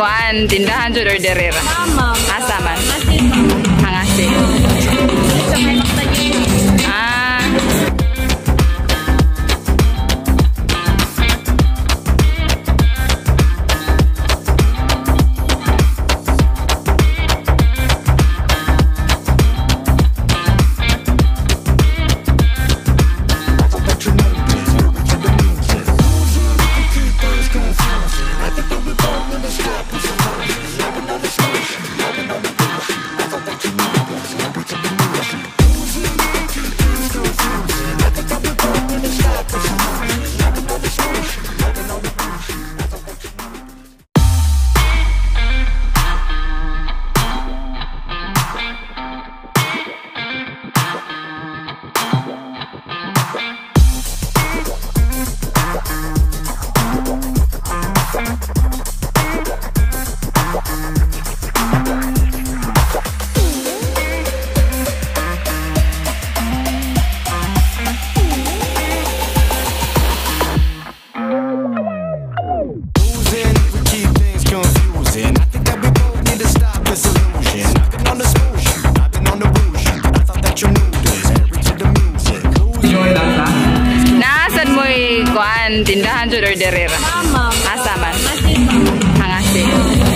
kuan tindahan jud or derera. Asaman. Ah, Hangase. tindahan jodor derer. Asaman. Hangasih. Ah,